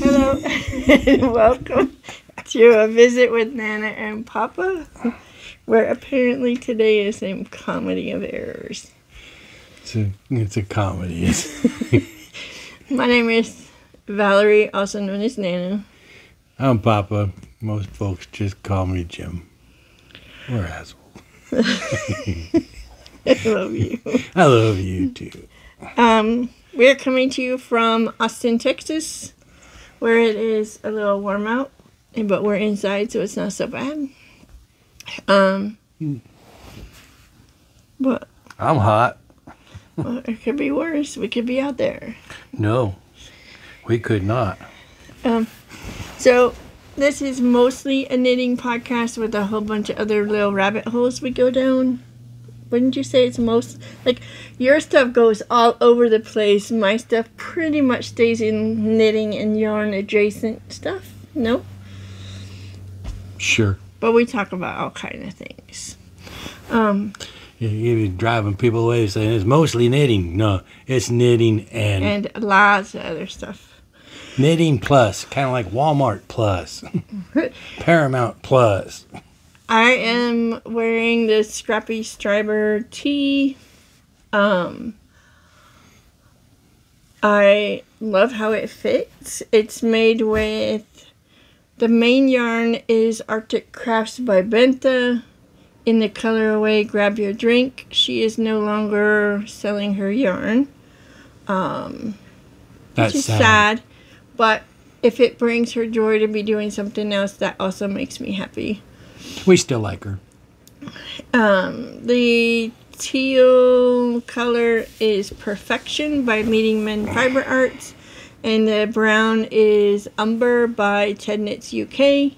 Hello and welcome to a visit with Nana and Papa, where apparently today is a comedy of errors. It's a, it's a comedy. My name is Valerie, also known as Nana. I'm Papa. Most folks just call me Jim. Or asshole. I love you. I love you too. Um, we're coming to you from Austin, Texas, where it is a little warm out, but we're inside, so it's not so bad. Um, but I'm hot. well, it could be worse. We could be out there. No, we could not. So this is mostly a knitting podcast with a whole bunch of other little rabbit holes we go down. Wouldn't you say it's most like your stuff goes all over the place? My stuff pretty much stays in knitting and yarn adjacent stuff. No, Sure. but we talk about all kind of things. Um, You- You're driving people away saying it's mostly knitting. No, it's knitting and, and lots of other stuff. knitting plus, kind of like Walmart plus, Paramount plus. I am wearing this Scrappy Striber tee. Um, I love how it fits. It's made with the main yarn is Arctic Crafts by Benta in the colorway Grab Your Drink. She is no longer selling her yarn. Um, That's which is sad. sad, but if it brings her joy to be doing something else, that also makes me happy. We still like her. Um, the teal color is Perfection by Leading Men Fiber Arts, and the brown is Umber by Ted Knits UK.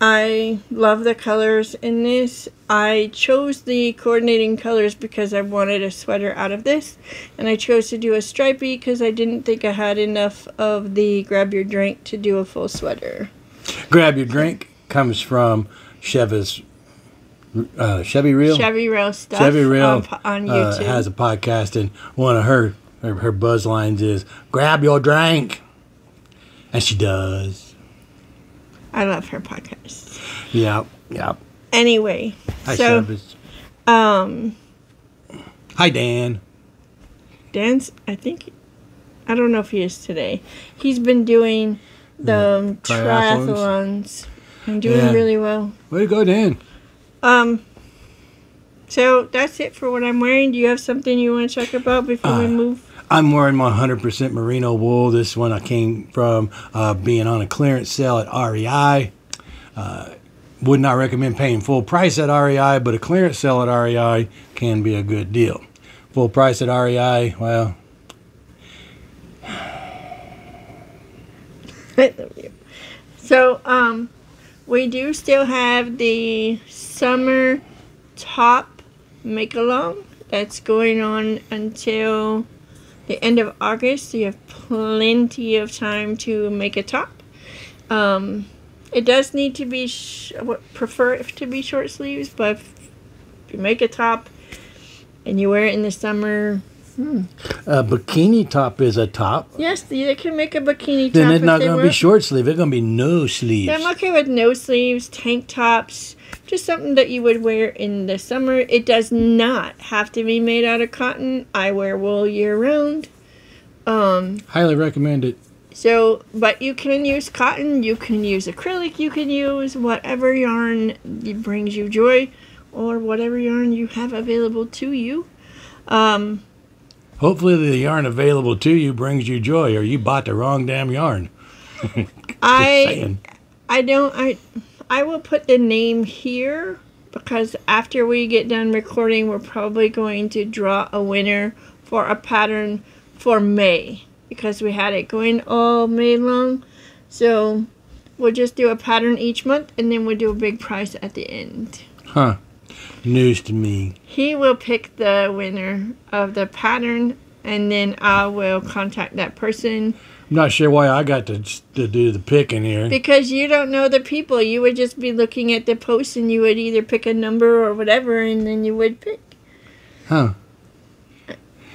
I love the colors in this. I chose the coordinating colors because I wanted a sweater out of this, and I chose to do a stripy because I didn't think I had enough of the grab your drink to do a full sweater. Grab your drink comes from Cheva's uh, Chevy Reel. Chevy Rail stuff Chevy Real on, on uh, YouTube. has a podcast, and one of her, her her buzz lines is "Grab your drink," and she does. I love her podcast. Yeah, yeah. Anyway, Hi, so Cheva's. um, Hi, Dan. Dan's. I think I don't know if he is today. He's been doing the triathlons? triathlons and doing Yeah. really well. Way to go, Dan. Um. So that's it for what I'm wearing. Do you have something you want to talk about before we Uh, move? I'm wearing my 100% merino wool. This one I came from uh, being on a clearance sale at REI. Uh, would not recommend paying full price at REI, but a clearance sale at REI can be a good deal. Full price at REI, well, I love you. So, um, we do still have the summer top make along that's going on until the end of August. So you have plenty of time to make a top. Um, it does need to be, prefer it to be short sleeves, but if you make a top and you wear it in the summer, a bikini top is a top. yes, they can make a bikini top. Then it's not going to be short sleeve. It's going to be no sleeves. I'm okay with no sleeves, tank tops, just something that you would wear in the summer. It does not have to be made out of cotton. I wear wool year round. Um, Highly recommend it. so, but you can use cotton, you can use acrylic, you can use whatever yarn brings you joy or whatever yarn you have available to you. Um, Hopefully, the yarn available to you brings you joy, or you bought the wrong damn yarn. I saying. I don't I I will put the name here because after we get done recording we're probably going to draw a winner for a pattern for May because we had it going all May long. So we'll just do a pattern each month and then we'll do a big prize at the end. Huh. News to me. He will pick the winner of the pattern and then I will contact that person I'm not sure why I got to, to do the picking here. Because you don't know the people. You would just be looking at the post and you would either pick a number or whatever and then you would pick. Huh.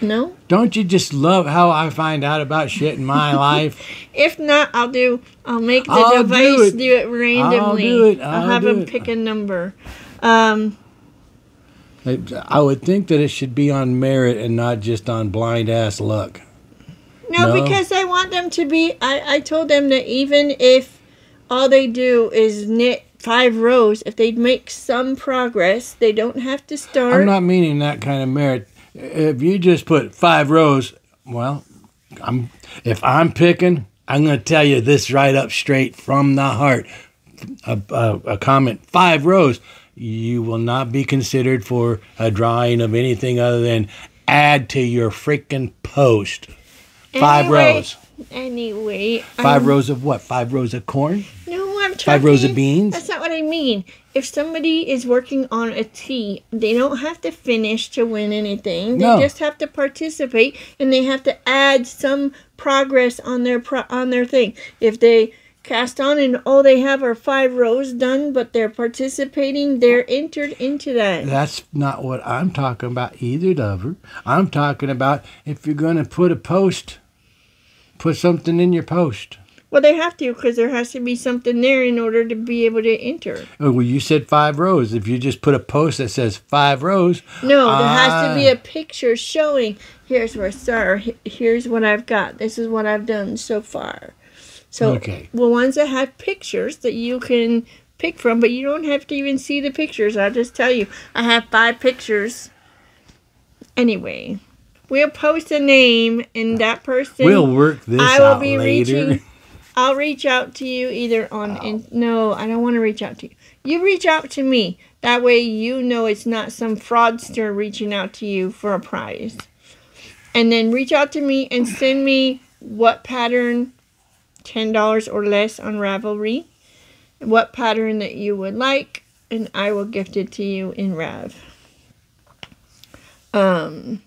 No. Don't you just love how I find out about shit in my life? If not, I'll do. I'll make the I'll do device it. do it, randomly. do it. I'll have do him it. pick a number. Um, I would think that it should be on merit and not just on blind ass luck. no, No? because I want them to be. I I told them that even if all they do is knit five rows, if they make some progress, they don't have to start. I'm not meaning that kind of merit. If you just put five rows, well, I'm if I'm picking, I'm going to tell you this right up straight from the heart. A, a, a comment five rows, you will not be considered for a drawing of anything other than add to your freaking post. Five Anyway, rows. Anyway, Five um, rows of what? Five rows of corn? No, I'm talking. Five rows of beans? That's not what I mean. If somebody is working on a tea, they don't have to finish to win anything. They No. just have to participate, and they have to add some progress on their pro- on their thing. If they cast on and all they have are five rows done, but they're participating, they're entered into that. That's not what I'm talking about either, Dover. I'm talking about if you're going to put a post, put something in your post. Well, they have to because there has to be something there in order to be able to enter. Oh, well, you said five rows. If you just put a post that says five rows, No, there has to be Ah. a picture showing. Here's where sir. he- Here's what I've got. This is what I've done so far. So, Okay. well, ones that have pictures that you can pick from, but you don't have to even see the pictures. I'll just tell you, I have five pictures. Anyway, we'll post a name, and that person. we'll work this I will out be later. reaching. I'll reach out to you either on. In, no, I don't want to reach out to you. You reach out to me. That way, you know it's not some fraudster reaching out to you for a prize. And then reach out to me and send me what pattern, ten dollars or less on Ravelry, what pattern that you would like, and I will gift it to you in Rav. Um.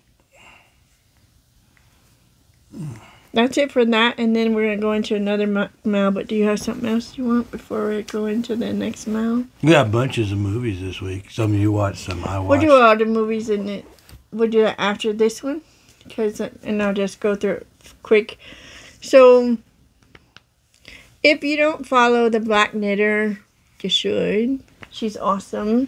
That's it for that, and then we're gonna go into another ma- mail. But do you have something else you want before we go into the next mail? We got bunches of movies this week. Some of you watched, some I We'll do all the movies in it. We'll do that after this one, cause uh, and I'll just go through it quick. So, if you don't follow the Black Knitter, you should. She's awesome,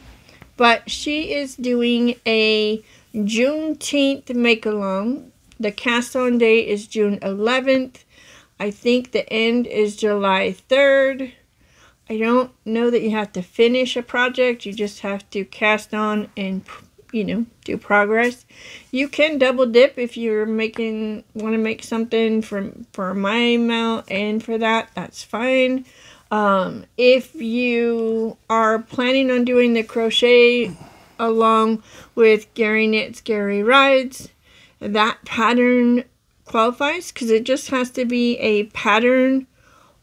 but she is doing a Juneteenth make along. The cast on date is June 11th. I think the end is July 3rd. I don't know that you have to finish a project. You just have to cast on and, you know, do progress. You can double dip if you're making want to make something for for my amount and for that. That's fine. Um, if you are planning on doing the crochet along with Gary Knits, Gary Rides, that pattern qualifies because it just has to be a pattern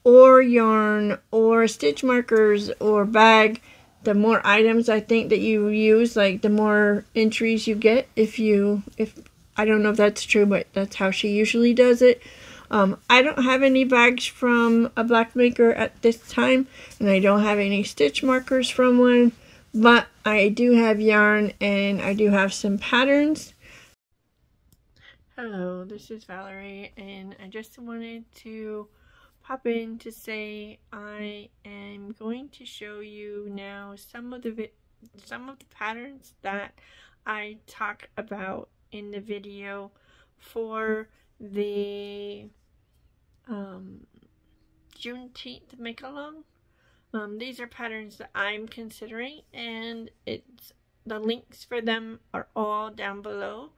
or yarn or stitch markers or bag the more items i think that you use like the more entries you get if you if i don't know if that's true but that's how she usually does it. Um, i don't have any bags from a black maker at this time and i don't have any stitch markers from one but i do have yarn and i do have some patterns. Hello, this is Valerie, and I just wanted to pop in to say I am going to show you now some of the some of the patterns that I talk about in the video for the um, Juneteenth make along. Um, these are patterns that I'm considering, and it's the links for them are all down below.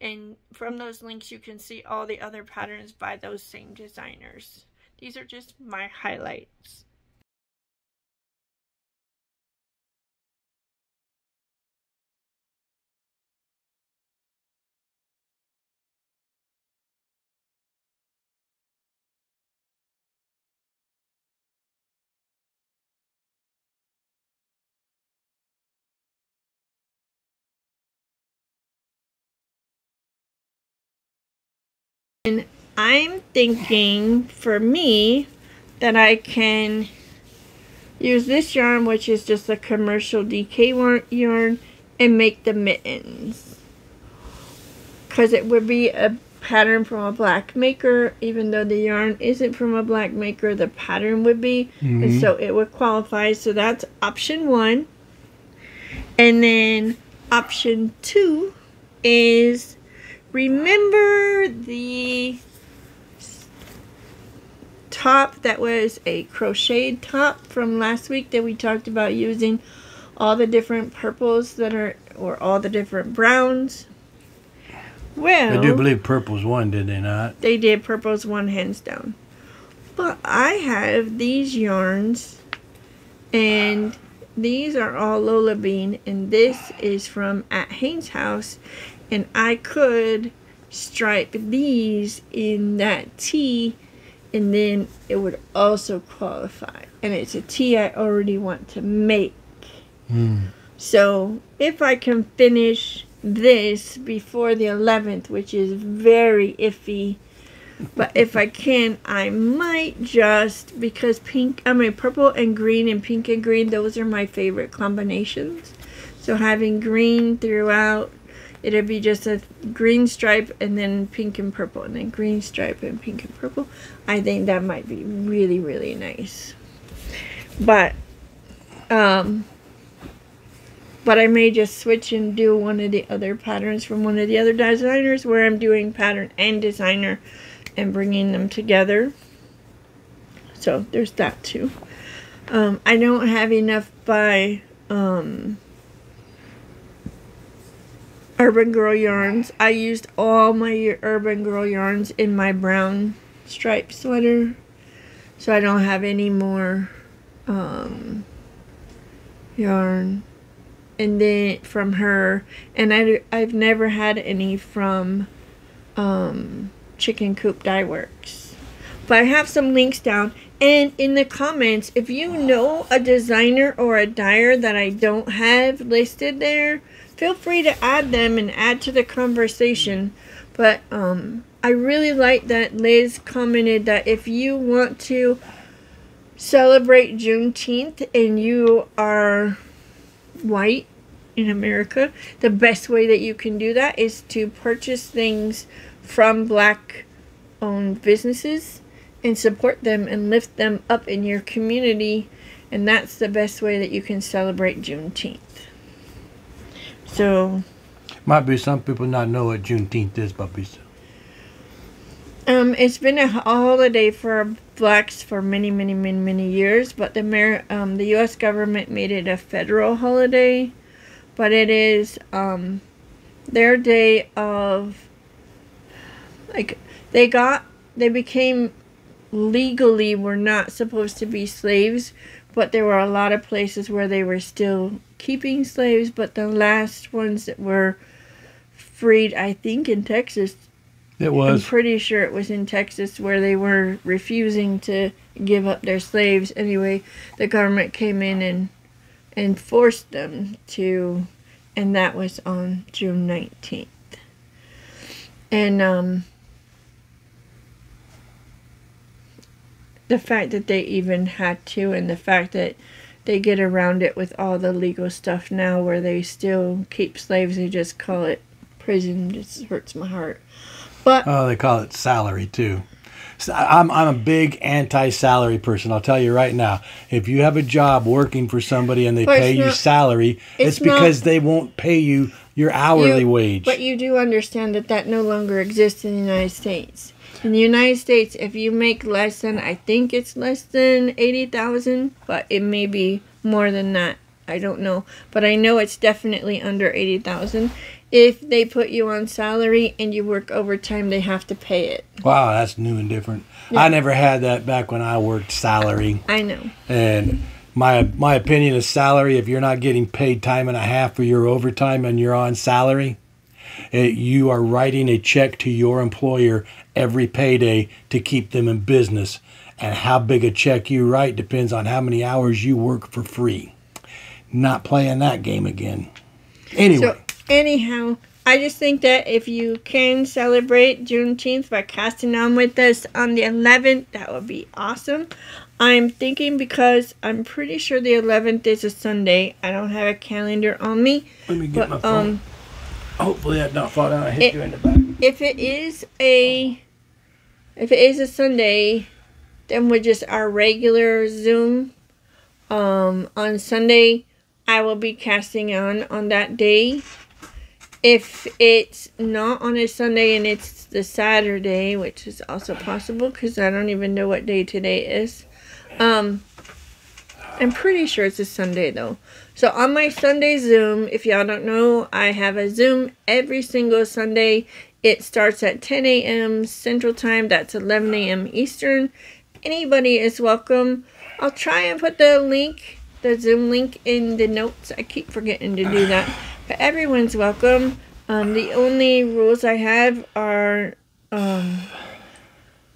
And from those links, you can see all the other patterns by those same designers. These are just my highlights. I'm thinking for me that I can use this yarn, which is just a commercial DK yarn, and make the mittens. because it would be a pattern from a black maker, even though the yarn isn't from a black maker, the pattern would be, and Mhm. so it would qualify. So that's option one. And then option two is remember the top that was a crocheted top from last week that we talked about using all the different purples that are or all the different browns. Well, I do believe purple's one, did they not? they did purple's one hands down. But I have these yarns and these are all Lolabean and this is from at Haynes House and I could stripe these in that tee and then it would also qualify. And it's a tee I already want to make. Mm. So if I can finish this before the 11th, which is very iffy, but if I can, I might just because pink, I mean purple and green and pink and green, those are my favorite combinations. So having green throughout, it'd be just a green stripe and then pink and purple, and then green stripe and pink and purple. I think that might be really really nice. But um but I may just switch and do one of the other patterns from one of the other designers where I'm doing pattern and designer and bringing them together. So there's that too. Um, I don't have enough by um, Urban Girl yarns. I used all my Urban Girl yarns in my brown striped sweater. So I don't have any more um, yarn and then from her and I, i've never had any from um, chicken coop dye works but i have some links down and in the comments if you know a designer or a dyer that i don't have listed there feel free to add them and add to the conversation but um, i really like that liz commented that if you want to celebrate juneteenth and you are white in America, the best way that you can do that is to purchase things from black owned businesses and support them and lift them up in your community. And that's the best way that you can celebrate Juneteenth. So, Might be some people not know what Juneteenth is, puppies. um, it's been a holiday for blacks for many, many, many, many years, but the Amer- um, the U.S. government made it a federal holiday. But it is um, their day of like they got they became legally were not supposed to be slaves, but there were a lot of places where they were still keeping slaves. But the last ones that were freed, I think, in Texas, It was. I'm pretty sure it was in Texas where they were refusing to give up their slaves. Anyway, the government came in and and forced them to, and that was on June 19th. And um, the fact that they even had to, and the fact that they get around it with all the legal stuff now where they still keep slaves, they just call it prison, just hurts my heart. But Oh, they call it salary too. So I'm I'm a big anti-salary person. I'll tell you right now. If you have a job working for somebody and they pay you salary, it's it's, because not- they won't pay you your hourly You- wage. But you do understand that that no longer exists in the United States. In the United States, if you make less than, I think it's less than 80,000, but it may be more than that. I don't know. But I know it's definitely under 80,000. If they put you on salary and you work overtime, they have to pay it. wow, that's new and different. I never had that back when I worked salary. I know. And my my opinion is salary. If you're not getting paid time and a half for your overtime and you're on salary, eh, you are writing a check to your employer every payday to keep them in business. And how big a check you write depends on how many hours you work for free. Not playing that game again. Anyway, So, anyhow, I just think that if you can celebrate Juneteenth by casting on with us on the 11th, that would be awesome. I'm thinking because I'm pretty sure the 11th is a Sunday. I don't have a calendar on me, let me get my phone. um, Hopefully that don't fall down and hit it- you in the back. If it is a if it is a Sunday, then we're just our regular Zoom. Um, on Sunday, I will be casting on on that day. If it's not on a Sunday and it's the Saturday, which is also possible because I don't even know what day today is. Um, I'm pretty sure it's a Sunday though. So on my Sunday Zoom, if y'all don't know, I have a Zoom every single Sunday. It starts at 10 a.m. Central Time. That's 11 a.m. Eastern. Anybody is welcome. I'll try and put the link, the Zoom link in the notes. I keep forgetting to do that. But everyone's welcome. Um, the only rules I have are um,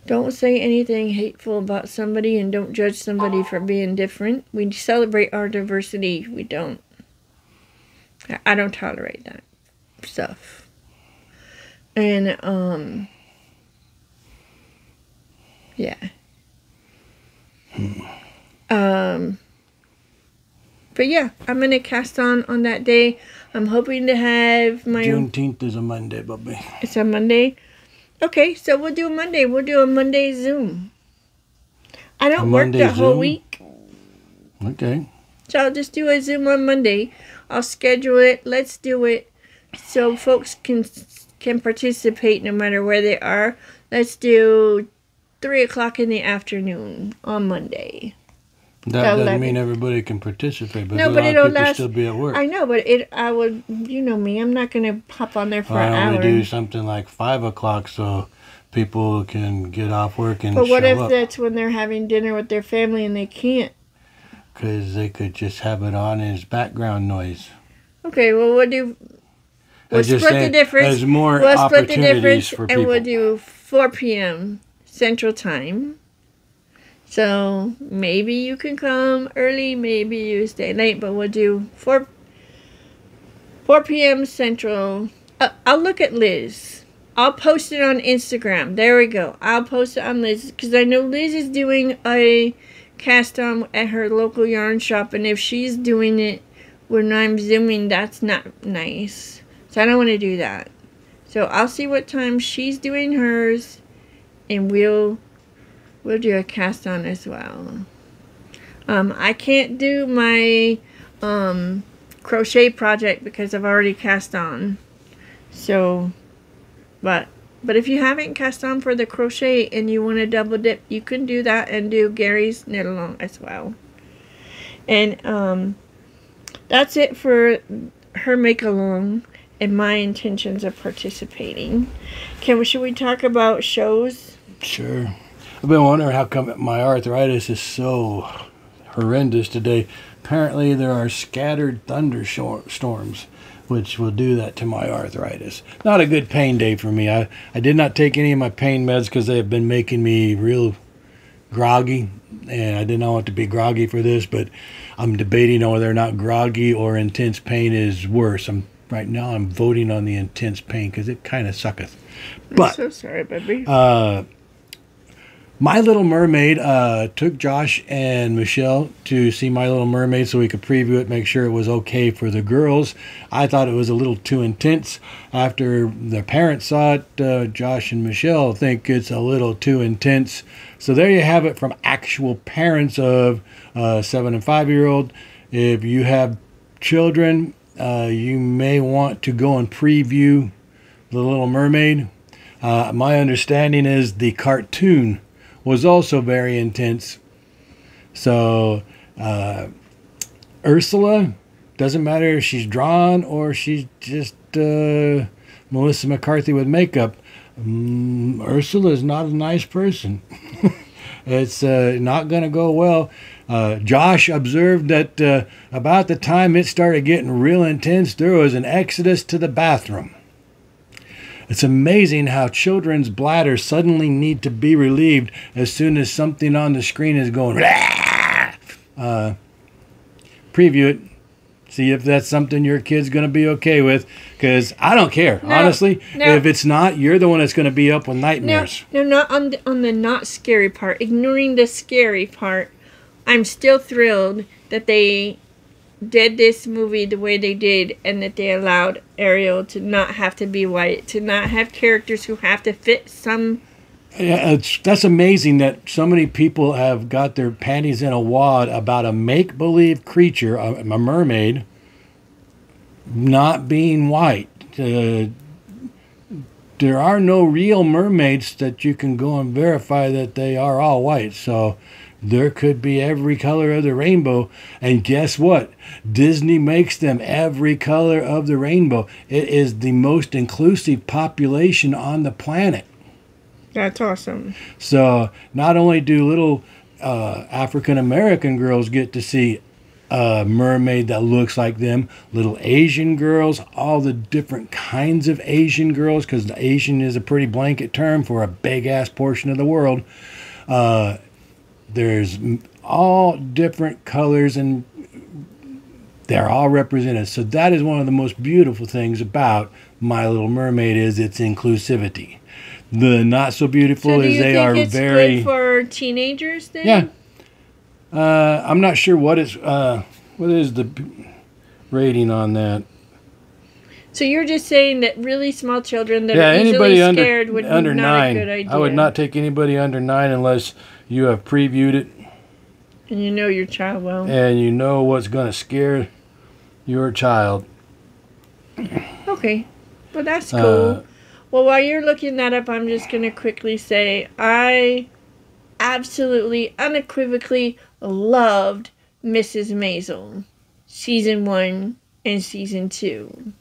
don't say anything hateful about somebody and don't judge somebody for being different. We celebrate our diversity. We don't. I don't tolerate that stuff. And, um, yeah. Um, but yeah, I'm gonna cast on on that day. I'm hoping to have my. Juneteenth is a Monday, Bubby. It's a Monday. Okay, so we'll do a Monday. We'll do a Monday Zoom. I don't A work Monday that whole week, Okay. so I'll just do a Zoom on Monday. I'll schedule it. Let's do it so folks can can participate no matter where they are. Let's do three o'clock in the afternoon on Monday. That doesn't mean everybody can participate, but No, a but lot it'll of people last- still be at work. I know, but it. I would. You know me. I'm not gonna pop on there for Why an hour. we do something like five o'clock so people can get off work and but what if up? that's when they're having dinner with their family and they can't? Because they could just have it on as background noise. Okay, well we'll do. We'll split the difference. There's more We'll split the difference, for and we'll do 4 p.m. Central Time. So maybe you can come early, maybe you stay late, but we'll do 4 4 p.m. Central. Uh, I'll look at Liz. I'll post it on Instagram. There we go. I'll post it on Liz because I know Liz is doing a cast on at her local yarn shop, and if she's doing it when I'm zooming, that's not nice. So I don't want to do that. So I'll see what time she's doing hers, and we'll we'll do a cast on as well. Um, I can't do my um, crochet project because I've already cast on. So, but but if you haven't cast on for the crochet and you want to double dip, you can do that and do Gary's knit along as well. And um, that's it for her make along and my intentions of participating. Can we, should we talk about shows? Sure. I've been wondering how come my arthritis is so horrendous today. Apparently, there are scattered thunderstorms, which will do that to my arthritis. Not a good pain day for me. I, I did not take any of my pain meds because they have been making me real groggy, and I did not want to be groggy for this, but I'm debating whether or not groggy or intense pain is worse. I'm right now. I'm voting on the intense pain because it kind of sucketh. But I'm so sorry, baby. uh, My Little Mermaid uh, took Josh and Michelle to see My Little Mermaid so we could preview it, make sure it was okay for the girls. I thought it was a little too intense. After the parents saw it, uh, Josh and Michelle think it's a little too intense. So there you have it from actual parents of uh, seven and five year old. If you have children, uh, you may want to go and preview The Little Mermaid. Uh, my understanding is the cartoon was also very intense. So, uh, Ursula doesn't matter if she's drawn or she's just uh, Melissa McCarthy with makeup. Mm, Ursula is not a nice person. it's uh, not going to go well. Uh, Josh observed that uh, about the time it started getting real intense, there was an exodus to the bathroom. It's amazing how children's bladders suddenly need to be relieved as soon as something on the screen is going. Uh, preview it. See if that's something your kid's going to be okay with. Because I don't care. No, Honestly, no. if it's not, you're the one that's going to be up with nightmares. no, not on the, on the not scary part. Ignoring the scary part, I'm still thrilled that they did this movie the way they did and that they allowed Ariel to not have to be white, to not have characters who have to fit some it's, that's amazing that so many people have got their panties in a wad about a make believe creature, a, a mermaid, not being white. Uh, there are no real mermaids that you can go and verify that they are all white. So there could be every color of the rainbow. And guess what? Disney makes them every color of the rainbow. It is the most inclusive population on the planet. That's awesome. So not only do little uh, African American girls get to see a mermaid that looks like them, little Asian girls, all the different kinds of Asian girls, because Asian is a pretty blanket term for a big ass portion of the world. Uh, there's all different colors and they're all represented. So that is one of the most beautiful things about My Little Mermaid is its inclusivity. The not so beautiful So is they are very good for teenagers then? yeah. Uh, I'm not sure what is uh, what is the rating on that. So you're just saying that really small children that yeah, are easily anybody under scared would under not nine. a good idea. I would not take anybody under nine unless you have previewed it And you know your child well. and you know what's going to scare your child. Okay. Well, that's cool. Uh, well, while you're looking that up, I'm just going to quickly say I absolutely, unequivocally loved Mrs. Maisel, season one and season two.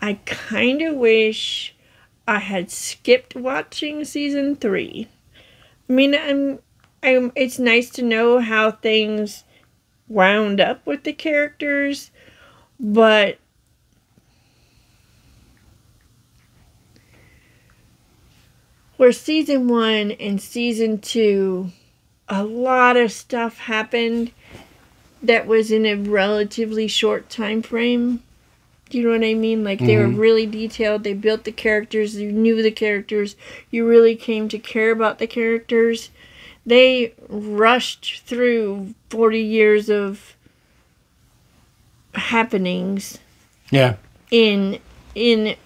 I kind of wish I had skipped watching season three. I mean, I'm, I'm, it's nice to know how things wound up with the characters, but where season one and season two, a lot of stuff happened that was in a relatively short time frame. Do you know what I mean? Like they Mhm. were really detailed. They built the characters. You knew the characters. You really came to care about the characters. They rushed through forty years of happenings yeah, in in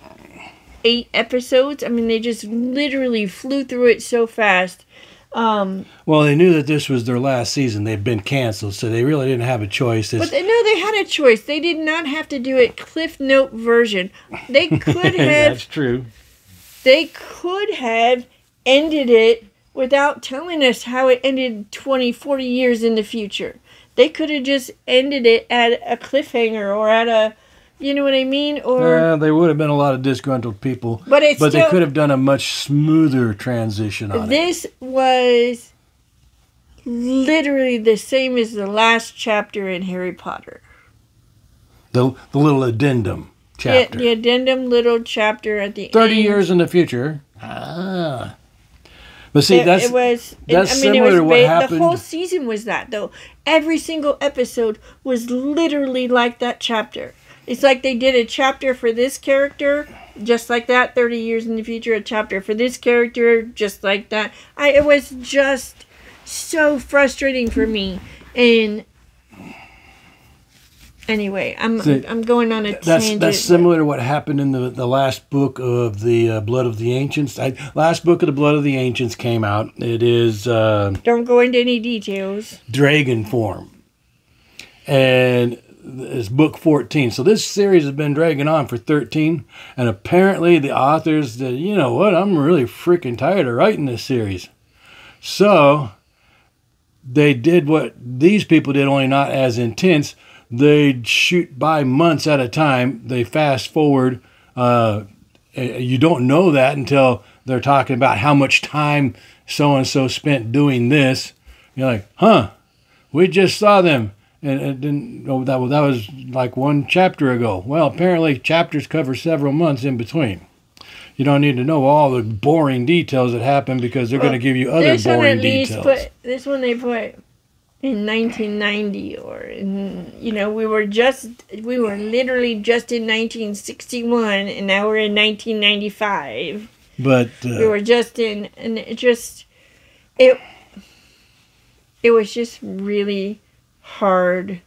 eight episodes. I mean, they just literally flew through it so fast. Um, well, they knew that this was their last season. They've been canceled, so they really didn't have a choice. but It's, they know they had a choice. They did not have to do it Cliff Note version. They could have. That's true. they could have ended it without telling us how it ended 20, 40 years in the future. They could have just ended it at a cliffhanger or at a, you know what I mean? Or Uh, there would have been a lot of disgruntled people, but it's but still, they could have done a much smoother transition on it. This was literally the same as the last chapter in Harry Potter. The the little addendum The, chapter. the addendum little chapter at the 30 end. years in the future. Ah. But see, that's it was. it- that's I mean, similar it was to what happened- The whole season was that though. Every single episode was literally like that chapter. It's like they did a chapter for this character, just like that. Thirty years in the future, a chapter for this character, just like that. I it was just so frustrating for me. And anyway, I'm I'm going on a that's tangent. that's similar to what happened in the the last book of the uh, Blood of the Ancients. I, last book of the Blood of the Ancients came out. It is uh, Don't go into any details. dragon form, and it's book 14 so this series has been dragging on for 13 and apparently the authors said you know what? I'm really freaking tired of writing this series. So they did what these people did only not as intense. They'd shoot by months at a time. They fast forward uh, you don't know that until they're talking about how much time so and so spent doing this. You're like huh? We just saw them and it didn't oh, that, that was like one chapter ago. Well apparently chapters cover several months in between. You don't need to know all the boring details that happen because they're going to give you other this one boring at least details. put this one they put in 1990 or in you know we were just we were literally just in 1961 and now we're in 1995 but we uh, were just in and it just it it was just really hard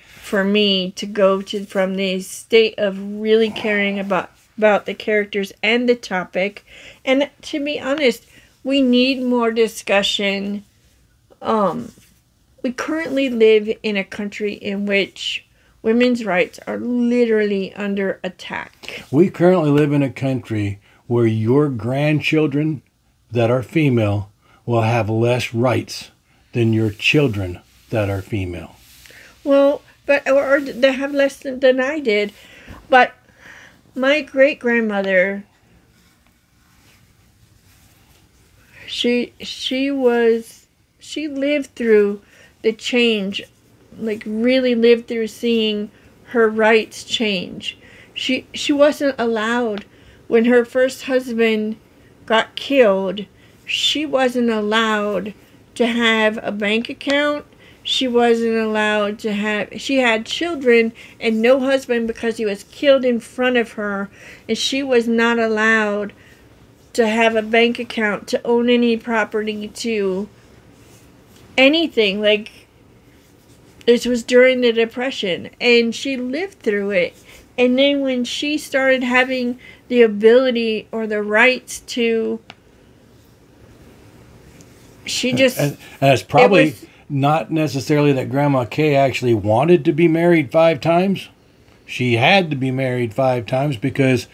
for me to go to from the state of really caring about about the characters and the topic. And to be honest we need more discussion. Um we currently live in a country in which women's rights are literally under attack. We currently live in a country where your grandchildren that are female will have less rights than your children that are female. Well, but or they have less than, than I did, but my great grandmother, she she was she lived through the change, like really lived through seeing her rights change. She she wasn't allowed when her first husband got killed. She wasn't allowed to have a bank account she wasn't allowed to have she had children and no husband because he was killed in front of her. And she was not allowed to have a bank account to own any property to anything. Like this was during the depression. And she lived through it. And then when she started having the ability or the rights to she just And, and it's probably was- not necessarily that Grandma Kay actually wanted to be married five times. She had to be married five times because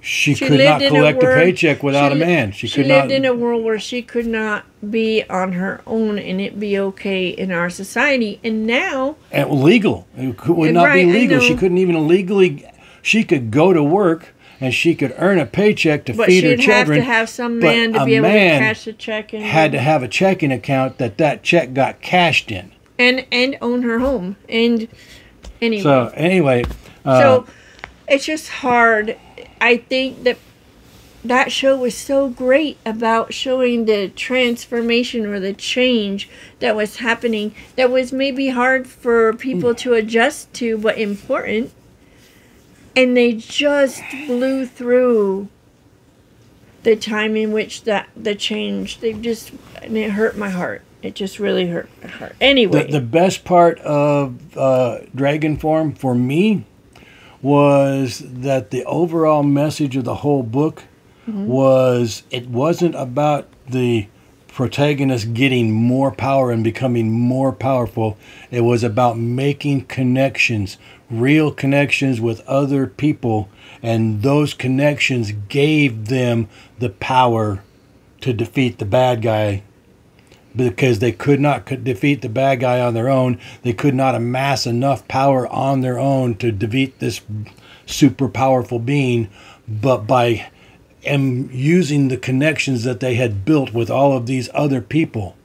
she, She could not in a collect a, paycheck without a man. She, She, could lived not. in a world where she could not be on her own and it be okay in our society. And now, and legal. It would not right, be legal. She couldn't even legally. She could go to work and she could earn a paycheck to but feed her she'd have children. to have some but man to a be able man to cash the check and had to have a checking account that that check got cashed in. and and own her home. And anyway, So anyway, uh, so it's just hard. I think that that show was so great about showing the transformation or the change that was happening that was maybe hard for people to adjust to but important and they just blew through the time in which that the change they just and it hurt my heart. It just really hurt my heart. Anyway. the, the best part of uh, Dragon Form for me was that the overall message of the whole book was it wasn't about the protagonist getting more power and becoming more powerful. It was about making connections, real connections with other people, and those connections gave them the power to defeat the bad guy because they could not defeat the bad guy on their own. They could not amass enough power on their own to defeat this super powerful being, but by um, using the connections that they had built with all of these other people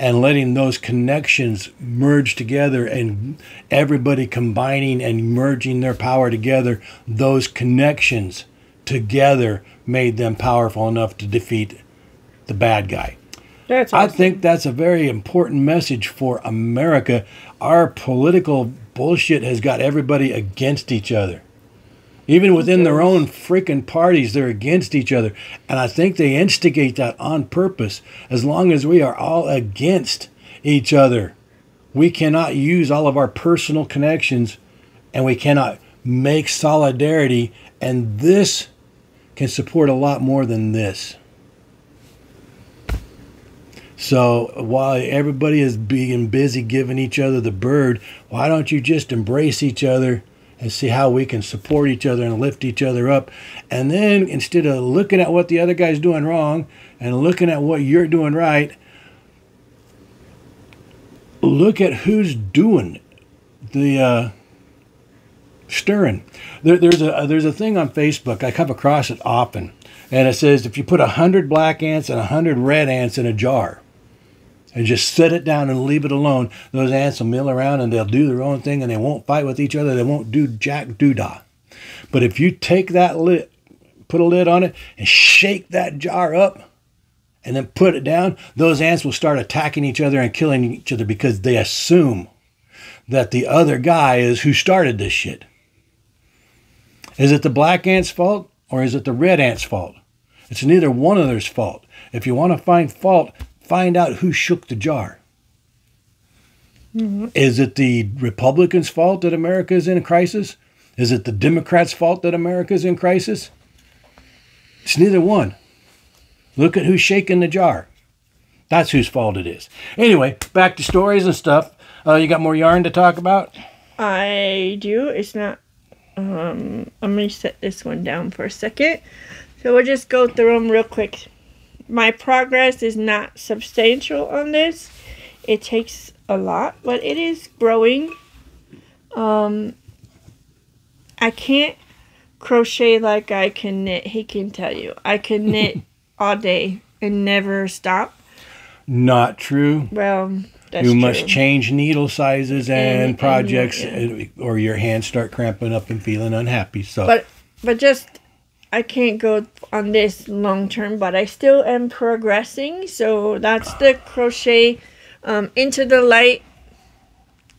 and letting those connections merge together and everybody combining and merging their power together, those connections together made them powerful enough to defeat the bad guy. that's I think that's a very important message for America. Our political bullshit has got everybody against each other. Even within their own freaking parties, they're against each other. And I think they instigate that on purpose. As long as we are all against each other, we cannot use all of our personal connections and we cannot make solidarity. And this can support a lot more than this. So while everybody is being busy giving each other the bird, why don't you just embrace each other and see how we can support each other and lift each other up? And then instead of looking at what the other guy's doing wrong and looking at what you're doing right, look at who's doing the uh, stirring. There, there's a there's a thing on Facebook I come across it often, and it says if you put a hundred black ants and a hundred red ants in a jar, and just set it down and leave it alone, those ants will mill around and they'll do their own thing and they won't fight with each other. They won't do jack doodah. But if you take that lid, put a lid on it, and shake that jar up, and then put it down, those ants will start attacking each other and killing each other because they assume that the other guy is who started this shit. Is it the black ant's fault or is it the red ant's fault? It's neither one of theirs fault. If you want to find fault, find out who shook the jar. Is it the Republicans' fault that America is in a crisis? Is it the Democrats' fault that America is in crisis? It's neither one. Look at who's shaking the jar. That's whose fault it is. Anyway, back to stories and stuff. Uh, you got more yarn to talk about? I do. It's not. Um, I'm gonna set this one down for a second. So we'll just go through them real quick. My progress is not substantial on this. It takes a lot, but it is growing. Um, I can't crochet like I can knit. He can tell you. I can knit all day and never stop. Not true. Well, that's you true. must change needle sizes and, And- and, projects, yeah. uh, or your hands start cramping up and feeling unhappy. So, But but just I can't go on this long term, but I still am progressing. So that's the crochet um, into the light,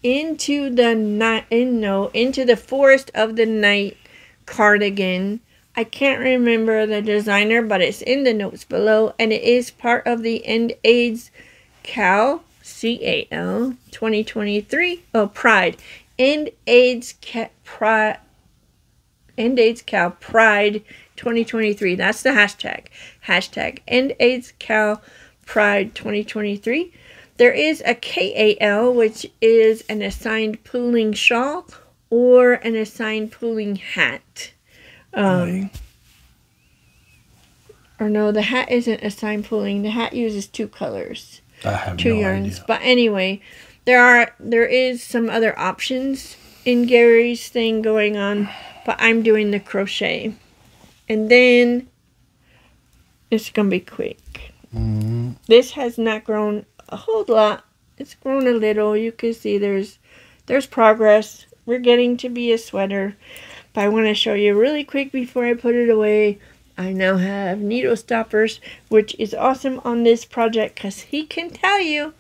into the night. In no, into the forest of the night cardigan. I can't remember the designer, but it's in the notes below, and it is part of the End AIDS Cal C A L 2023. Oh, Pride. End AIDS Ca- Pride. End AIDS Cal Pride 2023. That's the hashtag. Hashtag End AIDS Cal Pride 2023. There is a KAL, which is an assigned pooling shawl or an assigned pooling hat. Um, or no, the hat isn't assigned pooling. The hat uses two colors I have two no yarns. idea. But anyway, there are there is some other options in Gary's thing going on, but I'm doing the crochet. And then it's gonna be quick. Mhm. This has not grown a whole lot. It's grown a little. You can see there's there's progress. We're getting to be a sweater. But I want to show you really quick before I put it away. I now have needle stoppers, which is awesome on this project because he can tell you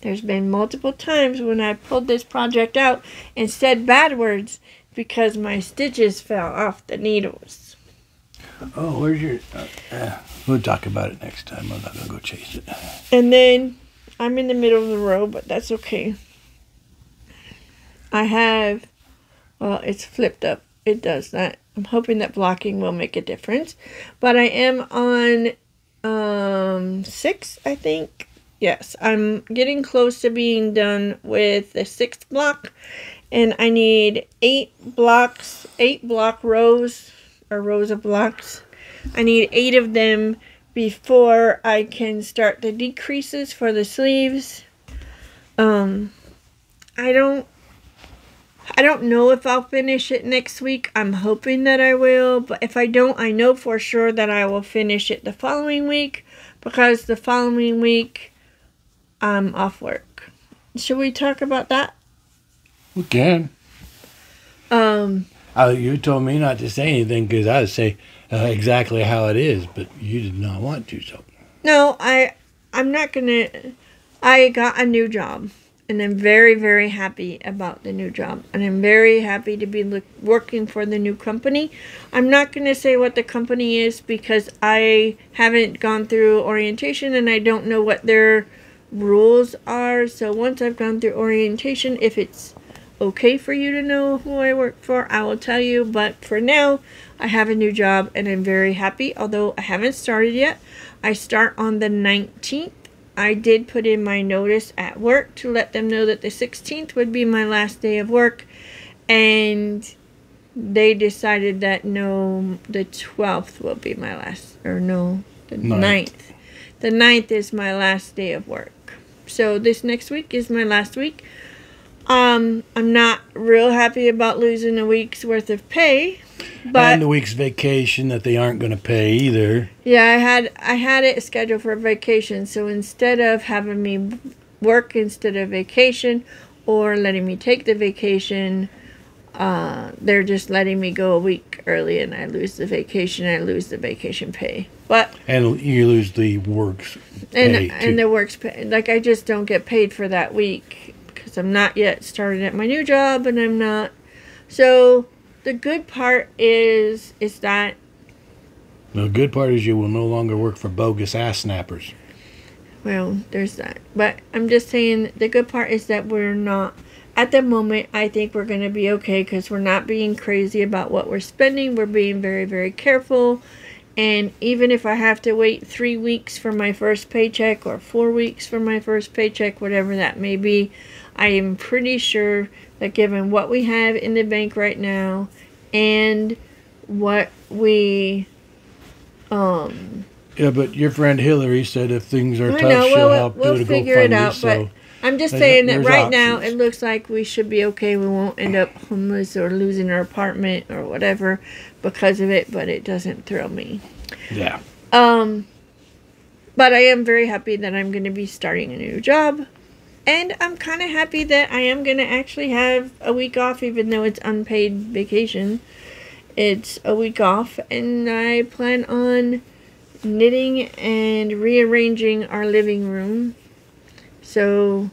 there's been multiple times when I pulled this project out and said bad words because my stitches fell off the needles. Oh, where's your? Uh, uh, we'll talk about it next time. I'm not gonna go chase it. And then I'm in the middle of the row, but that's okay. I have, well, it's flipped up. It does that. I'm hoping that blocking will make a difference. But I am on um, six, I think. Yes, I'm getting close to being done with the sixth block. And I need eight blocks, eight block rows, or rows of blocks. I need eight of them before I can start the decreases for the sleeves. Um, I don't I don't know if I'll finish it next week. I'm hoping that I will, but if I don't, I know for sure that I will finish it the following week because the following week I'm off work. Should we talk about that? We can. Um, Uh, you told me not to say anything because I'd say uh, exactly how it is, but you did not want to. So no, I I'm not going to I got a new job and I'm very very happy about the new job and I'm very happy to be look, working for the new company. I'm not going to say what the company is because I haven't gone through orientation and I don't know what their rules are. So once I've gone through orientation, if it's okay for you to know who I work for, I will tell you. But for now, I have a new job and I'm very happy. Although I haven't started yet, I start on the 19th. I did put in my notice at work to let them know that the 16th would be my last day of work. And they decided that no, the 12th will be my last, or no, the Ninth. 9th. The 9th is my last day of work. So this next week is my last week. Um, I'm not real happy about losing a week's worth of pay, but and the week's vacation that they aren't going to pay either. yeah, I had I had it scheduled for vacation. So instead of having me work instead of vacation, or letting me take the vacation, uh, they're just letting me go a week early, and I lose the vacation. I lose the vacation pay, but And you lose the works and pay, and too. the works pay, like I just don't get paid for that week because I'm not yet started at my new job, and I'm not. So the good part is is that The good part is you will no longer work for bogus ass snappers. well, there's that. But I'm just saying the good part is that we're not at the moment. I think we're going to be okay because we're not being crazy about what we're spending. We're being very, very careful. And even if I have to wait three weeks for my first paycheck or four weeks for my first paycheck, whatever that may be, I am pretty sure that given what we have in the bank right now and what we um Yeah, but your friend Hillary said if things are tough, know. she'll Well, help we'll figure it out. so But I'm just saying that right now it looks like we should be okay. We won't end up homeless or losing our apartment or whatever because of it. But it doesn't thrill me. yeah, Um, but I am very happy that I'm going to be starting a new job. And I'm kind of happy that I am going to actually have a week off, even though it's unpaid vacation. It's a week off, and I plan on knitting and rearranging our living room. So,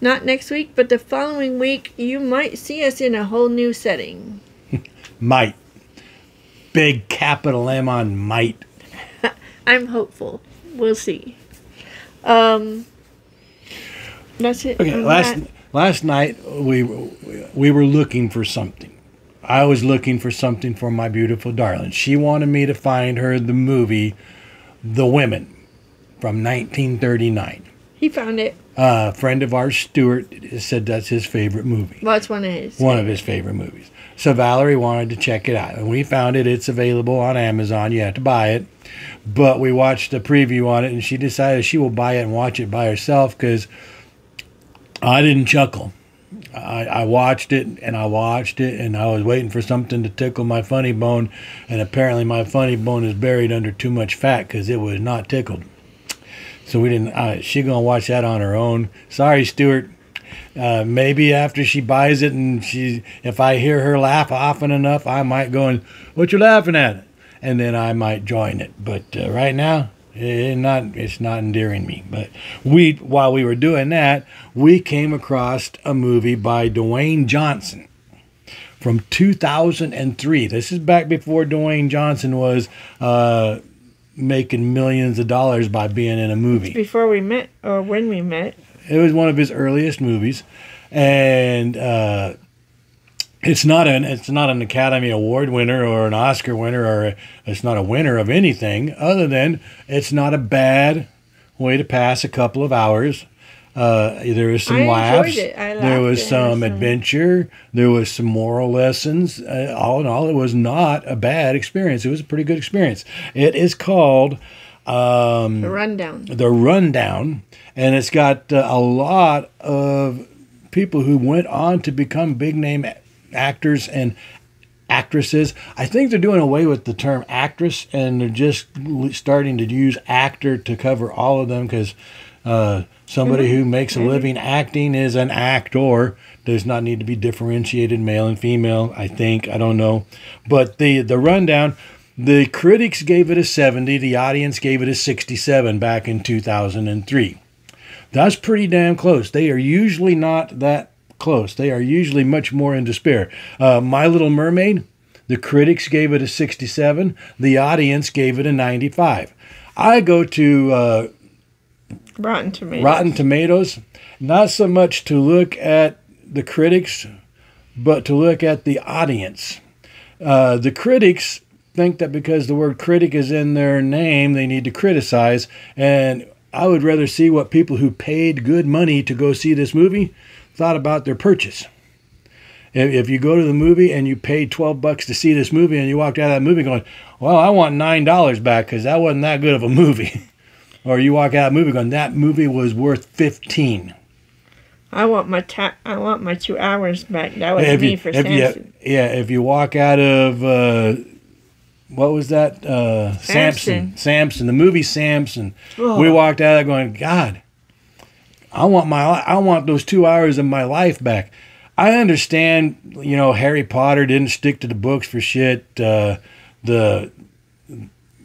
not next week, but the following week, you might see us in a whole new setting. might. Big capital M on might. I'm hopeful. We'll see. Um, that's it. Okay, last that. last night we we were looking for something. I was looking for something for my beautiful darling. She wanted me to find her the movie The Women from 1939. he found it. Uh, a friend of ours, Stuart, said that's his favorite movie. Well, it's one of his. One of his favorite movies. So Valerie wanted to check it out. And we found it. It's available on Amazon. You have to buy it. But we watched a preview on it and she decided she will buy it and watch it by herself because I didn't chuckle. I, I watched it and I watched it and I was waiting for something to tickle my funny bone. And apparently my funny bone is buried under too much fat because it was not tickled. So we didn't. Uh, she gonna watch that on her own. Sorry, Stuart. Uh, maybe after she buys it and she, if I hear her laugh often enough, I might go and, what you laughing at? And then I might join it. But uh, right now, it not it's not endearing me. But we, while we were doing that, we came across a movie by Dwayne Johnson from 2003. This is back before Dwayne Johnson was uh, making millions of dollars by being in a movie. Before we met, or when we met. It was one of his earliest movies, and uh, it's not an it's not an Academy Award winner or an Oscar winner or a, it's not a winner of anything other than it's not a bad way to pass a couple of hours. Uh, there was some I laughs. it. I there was some some- adventure. There was some moral lessons. Uh, all in all, it was not a bad experience. It was a pretty good experience. It is called um, The rundown. the rundown, and it's got uh, a lot of people who went on to become big name actors and actresses. I think they're doing away with the term actress, and they're just starting to use actor to cover all of them because. Uh, somebody who makes a living acting is an actor. Does not need to be differentiated male and female. I think I don't know, but the the rundown. The critics gave it a 70, the audience gave it a 67 back in 2003. That's pretty damn close. They are usually not that close. They are usually much more in despair. Uh, My Little Mermaid, the critics gave it a 67, the audience gave it a 95. I go to uh, Rotten Tomatoes. Rotten Tomatoes, not so much to look at the critics, but to look at the audience. Uh, the critics think that because the word critic is in their name, they need to criticize. And I would rather see what people who paid good money to go see this movie thought about their purchase. If, if you go to the movie and you paid 12 bucks to see this movie and you walked out of that movie going, well, I want $9 back because that wasn't that good of a movie. or you walk out of the movie going, that movie was worth 15 I want my ta- I want my two hours back. That was if me you, for if you, Samson. yeah, if you walk out of uh, what was that? Uh, Samson. Samson. Samson. The movie Samson. Oh. We walked out of there going, God, I want my I want those two hours of my life back. I understand, you know, Harry Potter didn't stick to the books for shit. Uh, the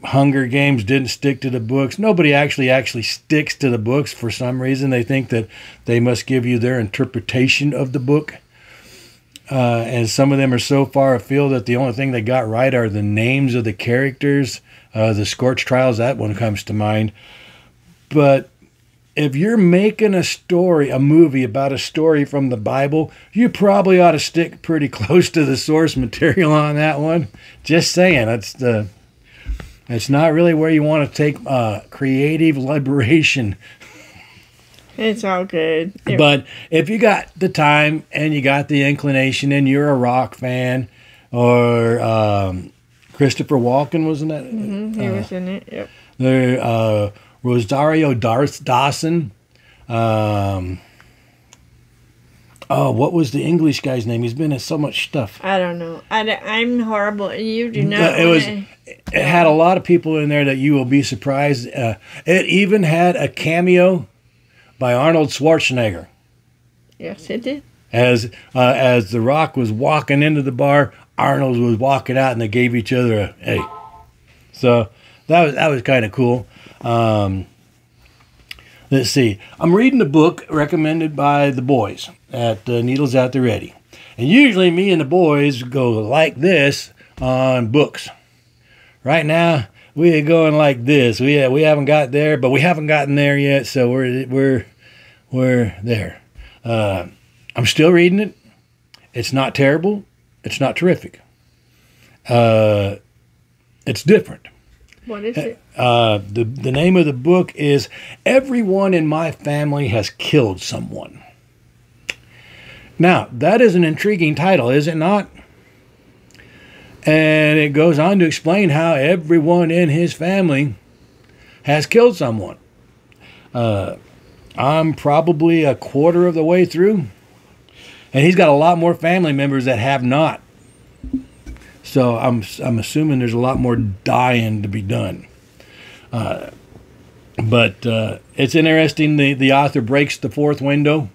Hunger Games didn't stick to the books. Nobody actually actually sticks to the books for some reason. They think that they must give you their interpretation of the book. Uh, and some of them are so far afield that the only thing they got right are the names of the characters. Uh, the Scorch Trials, that one comes to mind. But if you're making a story, a movie about a story from the Bible, you probably ought to stick pretty close to the source material on that one. Just saying, it's the it's not really where you want to take uh, creative liberation. It's all good. It- But if you got the time and you got the inclination and you're a rock fan, or um, Christopher Walken wasn't that? Mhm, he was in it. Yep. There, uh, Rosario Darth Dawson. Um, oh, what was the English guy's name? He's been in so much stuff. I don't know. I, am horrible. You do not. Uh, it was. wanna- It had a lot of people in there that you will be surprised. Uh, it even had a cameo by Arnold Schwarzenegger Yes, it did. as uh, as The Rock was walking into the bar. Arnold was walking out, and they gave each other a hey. So that was that was kind of cool. Um, let's see. I'm reading a book recommended by the boys at uh, Needles at the Ready, and usually me and the boys go like this on books. Right now we are going like this. We we haven't got there, but we haven't gotten there yet. So we're we're we're there. Uh, I'm still reading it. It's not terrible. It's not terrific. Uh, it's different. What is it? Uh, the the name of the book is "Everyone in My Family Has Killed Someone." Now that is an intriguing title, is it not? And it goes on to explain how everyone in his family has killed someone. Uh, I'm probably a quarter of the way through, and he's got a lot more family members that have not. So I'm I'm assuming there's a lot more dying to be done. Uh, but uh, it's interesting. The the author breaks the fourth window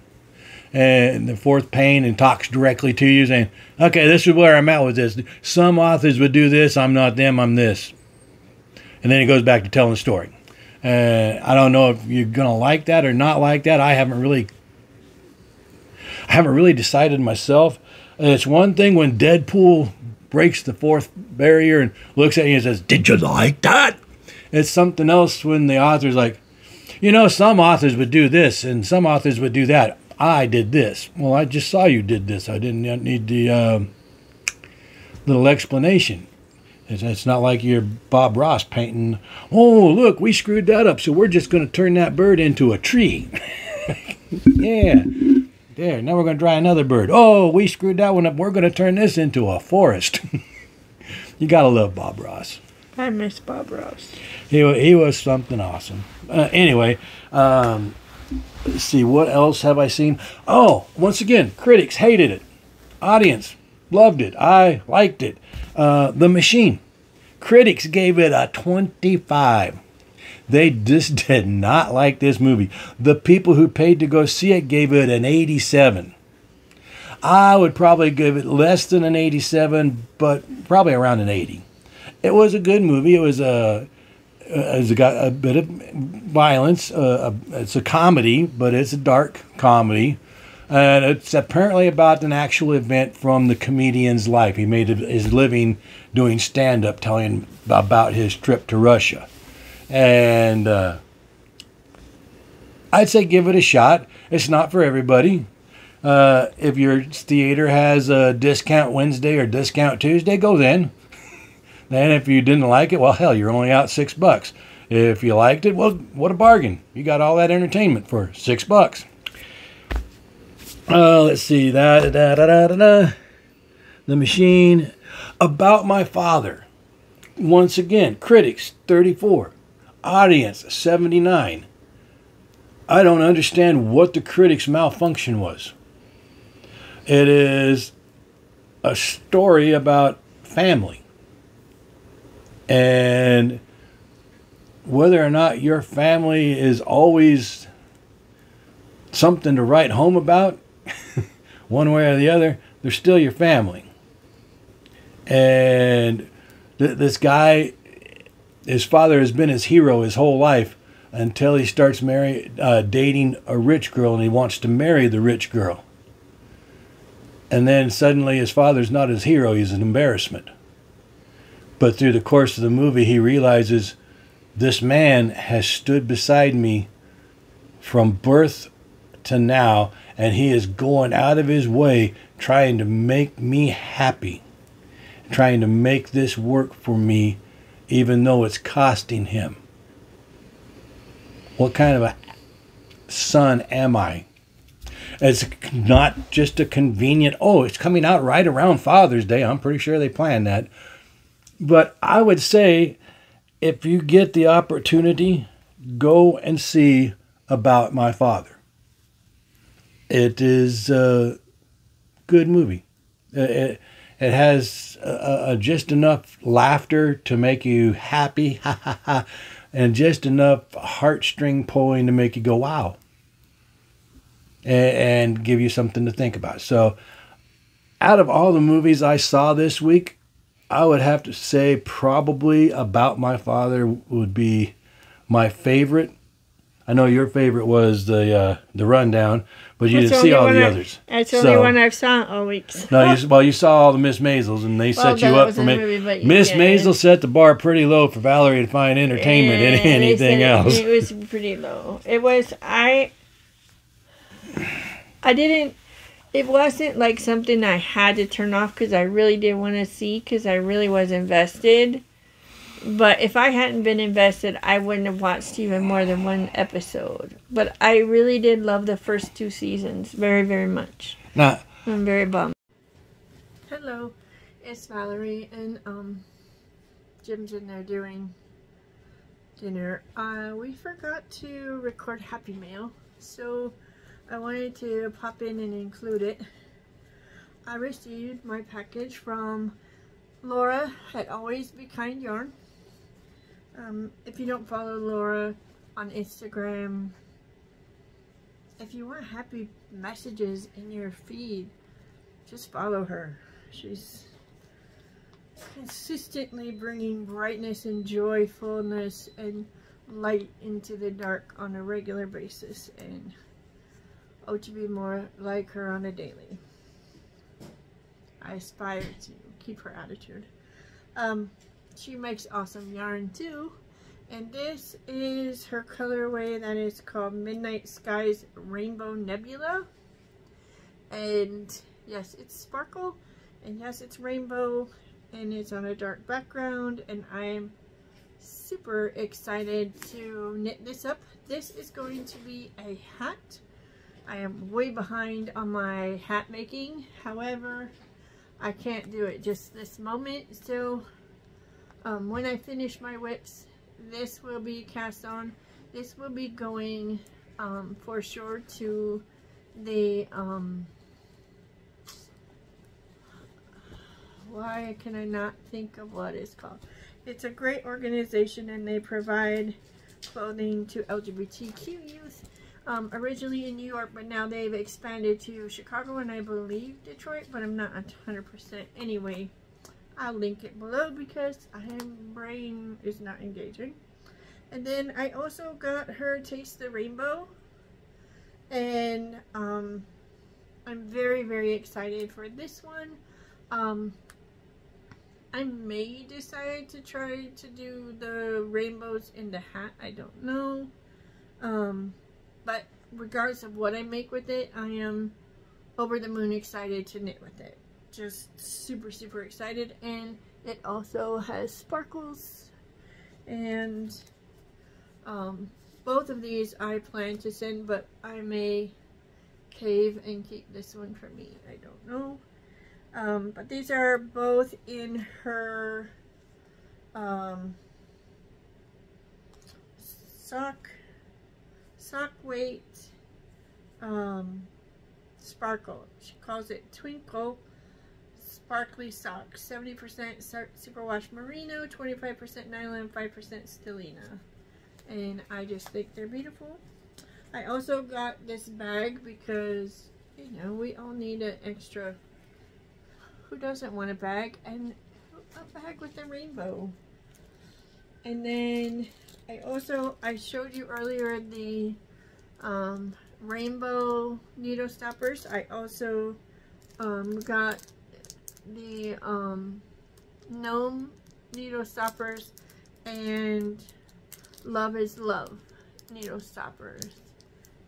and the fourth pane and talks directly to you, saying, "Okay, this is where I'm at with this. Some authors would do this. I'm not them. I'm this." And then he goes back to telling the story. Uh, I don't know if you're gonna like that or not like that. I haven't really, I haven't really decided myself. It's one thing when Deadpool breaks the fourth barrier and looks at you and says, "Did you like that?" It's something else when the author's like, you know, some authors would do this and some authors would do that. I did this. Well, I just saw you did this. I didn't need the um little explanation. It's, it's not like you're Bob Ross painting, oh, look, we screwed that up, so we're just going to turn that bird into a tree. yeah. There, now we're going to try another bird. Oh, we screwed that one up. We're going to turn this into a forest. you got to love Bob Ross. I miss Bob Ross. He, he was something awesome. Uh, anyway, um, let's see, what else have I seen? Oh, once again, critics hated it. Audience loved it. I liked it. Uh, the Machine. Critics gave it a 25. They just did not like this movie. The people who paid to go see it gave it an 87. I would probably give it less than an 87, but probably around an 80. It was a good movie. It was a it's got a bit of violence. Uh, it's a comedy, but it's a dark comedy, and it's apparently about an actual event from the comedian's life. He made his living doing stand-up, telling about his trip to Russia, and uh, I'd say give it a shot. It's not for everybody. Uh, if your theater has a discount Wednesday or discount Tuesday, go then. Then if you didn't like it, well, hell, you're only out six bucks. If you liked it, well, what a bargain. You got all that entertainment for six bucks. Uh, let's see. Da, da, da, da, da, da. The Machine. About My Father. Once again, critics 34. Audience 79. I don't understand what the critics' malfunction was. It is a story about family and whether or not your family is always something to write home about, one way or the other, they're still your family. And th- this guy, his father has been his hero his whole life until he starts marry, uh, dating a rich girl and he wants to marry the rich girl. And then suddenly his father's not his hero, he's an embarrassment. But through the course of the movie, he realizes This man has stood beside me from birth to now, and he is going out of his way trying to make me happy, trying to make this work for me, even though it's costing him. What kind of a son am I? It's not just a convenient, oh, it's coming out right around Father's Day. I'm pretty sure they planned that. But I would say if you get the opportunity, go and see about my father. It is a good movie. Uh, it, it has a, a just enough laughter to make you happy, ha, and just enough heartstring pulling to make you go, wow and, and give you something to think about. So, out of all the movies I saw this week, I would have to say probably About My Father would be my favorite. I know your favorite was the uh, the rundown, but you That's didn't see all the I, others. That's the only one I've saw all week. no, you, well, you saw all the Miss Maisels, and they Well, set you up for me. Miss yeah. Maisel set the bar pretty low for Valerie to find entertainment in anything else. It was pretty low. It was I. I didn't. It wasn't like something I had to turn off because I really did want to see because I really was invested. But if I hadn't been invested, I wouldn't have watched even more than one episode. But I really did love the first two seasons very, very much. Now, I'm very bummed. Hello, it's Valerie, and um, Jim's in there doing dinner. Uh, we forgot to record Happy Mail, so I wanted to pop in and include it. I received my package from Laura at Always Be Kind Yarn. Um, if you don't follow Laura on Instagram, if you want happy messages in your feed, just follow her. She's consistently bringing brightness and joyfulness and light into the dark on a regular basis and oh to be more like her on a daily. I aspire to keep her attitude. Um, she makes awesome yarn too. And this is her colorway that is called Midnight Skies Rainbow Nebula. And yes, it's sparkle. And yes, it's rainbow. And it's on a dark background. And I'm super excited to knit this up. This is going to be a hat. I am way behind on my hat making. However, I can't do it just this moment. So um, when I finish my WIPs, this will be cast on. This will be going um, for sure to the, um, why can I not think of what it's called? It's a great organization and they provide clothing to LGBTQ youth. Um, originally in New York, but now they've expanded to Chicago and I believe Detroit, but I'm not 100% anyway. I'll link it below because my brain is not engaging. And then I also got her Taste the Rainbow. And um, I'm very, very excited for this one. Um, I may decide to try to do the rainbows in the hat. I don't know. Um, but regardless of what I make with it, I am over the moon excited to knit with it. Just super super excited and it also has sparkles. And um, both of these I plan to send but I may cave and keep this one for me. I don't know. Um, but these are both in her um, sock sock weight um, sparkle she calls it twinkle sparkly socks. 70% superwash merino, 25% nylon, 5% stellina. And I just think they're beautiful. I also got this bag because, you know, we all need an extra. Who doesn't want a bag? And a bag with a rainbow. And then I also, I showed you earlier the um, rainbow needle stoppers. I also um, got the um, gnome needle stoppers and Love is Love needle stoppers.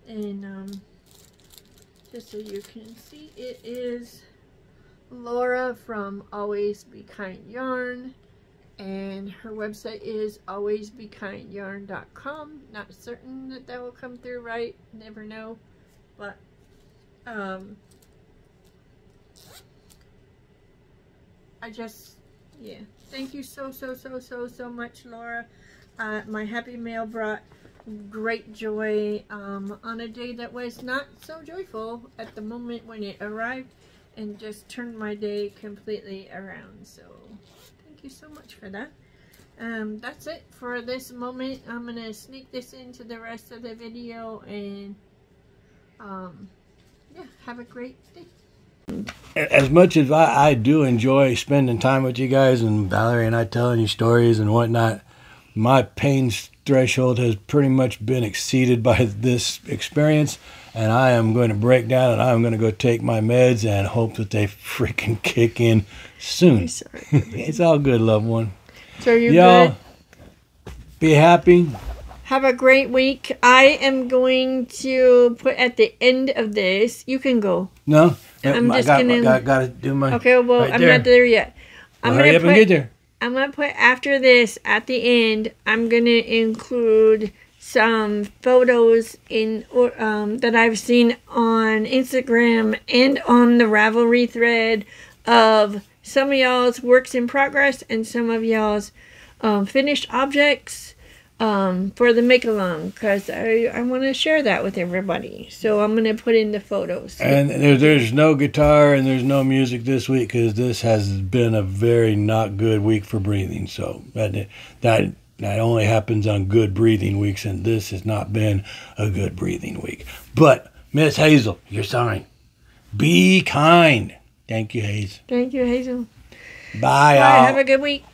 And um, just so you can see, it is Laura from Always Be Kind Yarn. And her website is alwaysbekindyarn.com. Not certain that that will come through right. Never know. But, um, I just, yeah. Thank you so, so, so, so, so much, Laura. Uh, my happy mail brought great joy um, on a day that was not so joyful at the moment when it arrived and just turned my day completely around. So thank you so much for that. Um, that's it for this moment. I'm to sneak this into the rest of the video and um, yeah, have a great day. As much as I, I do enjoy spending time with you guys and Valerie and I telling you stories and whatnot, my pain threshold has pretty much been exceeded by this experience and I am going to break down and I'm going to go take my meds and hope that they freaking kick in soon. Sorry, it's all good, loved one. So you're Y'all, good? be happy. Have a great week. I am going to put at the end of this, you can go. No? I'm I just got, gonna- got, got to do my. Okay, well, Right I'm there. not there yet. I'm hurry gonna up put, and get there. I'm gonna put after this at the end. I'm gonna include some photos in or um, that I've seen on Instagram and on the Ravelry thread of some of y'all's works in progress and some of y'all's um, finished objects um, for the make along because I, I want to share that with everybody. So I'm gonna put in the photos. And there, there's no guitar and there's no music this week because this has been a very not good week for breathing. So that that that only happens on good breathing weeks, and this has not been a good breathing week. But Miss Hazel, your sign. Be kind. Thank you, Hazel. Thank you, Hazel. Bye, Bye. y'all. Have a good week.